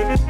Bye.